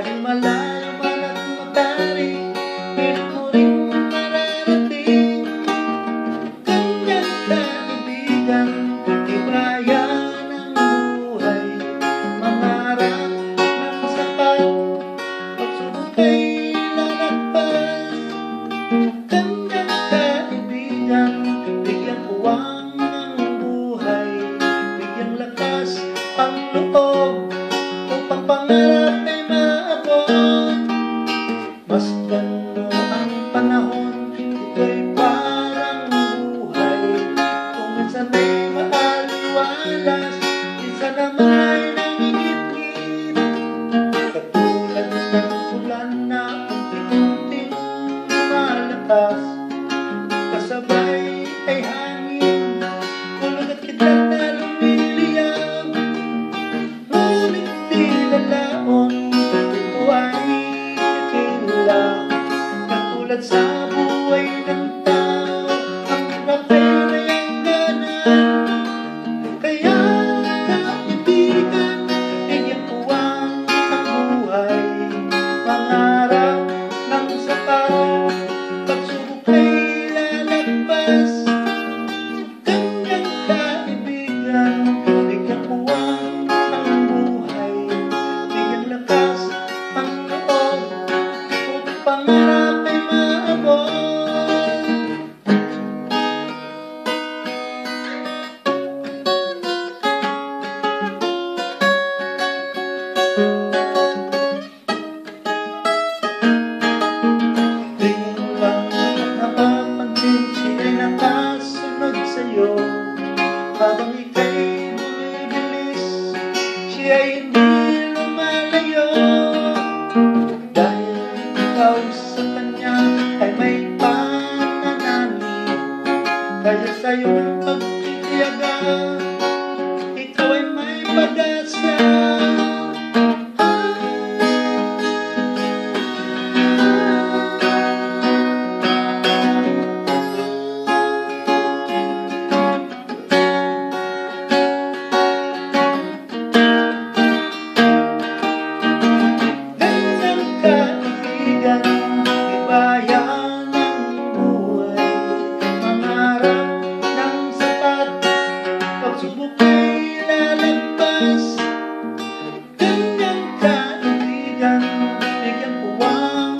Dahil malayo man at matari Pilit mo rin mararating. Kanyang kaibigan Tibayan ang buhay. Mangarap ng sapat Pagsubok ay Mas ganda ang panahon Ito'y parang buhay. Kung minsan ay maaliwalas Minsan naman Katulad ng ulan na unti-unting Katulad sa buhay ng Kaya sa'yo pagtitiyaga Ikaw ay may pag-asa Yeah. 念念不忘。